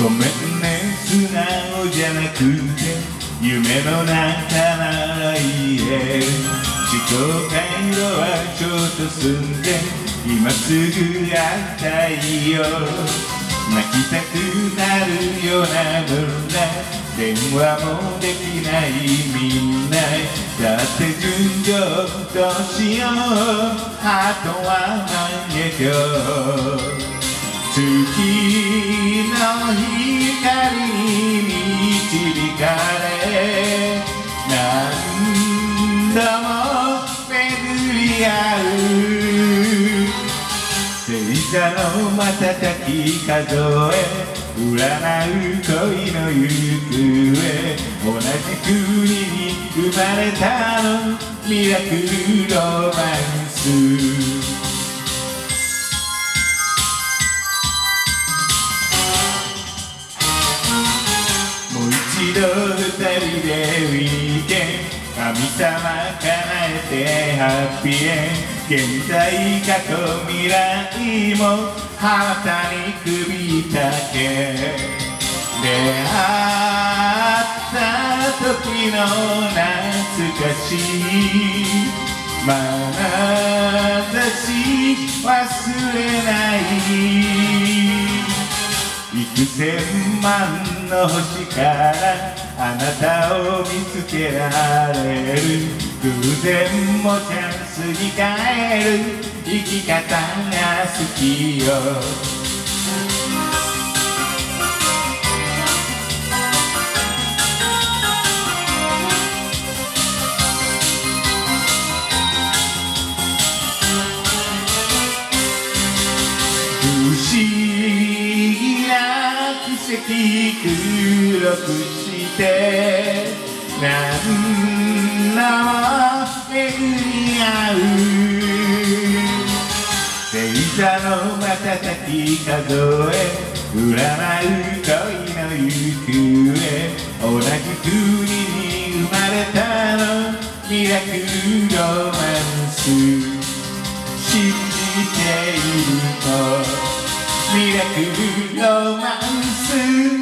ごめんね素直じゃなくて夢の中なら言え。る思考回路はちょっと進んで今すぐ会いたいよ。泣きたくなるような分だ電話もできないみんな。だって純情どうしよう。あとは何へと月の光度も巡り合う星座の瞬き数え占う恋の行方同じ国に生まれたのミラクルロマンスもう一度二人でウィーケン神様叶えてハッピー。エン現在過去未来も旗に首だけ。出会った時の懐かしい。眼差し忘れない。千万の星からあなたを見つけられる。偶然もチャンスに変える。生き方が好きよ。な奇跡黒くして何度も巡り合う星座の瞬き数え占う恋の行方同じ国に生まれたのミラクルロマンス信じているとミラクルロマンス to